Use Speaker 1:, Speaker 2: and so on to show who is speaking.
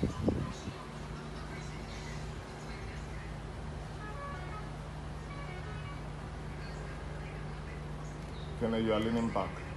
Speaker 1: the. I know that God will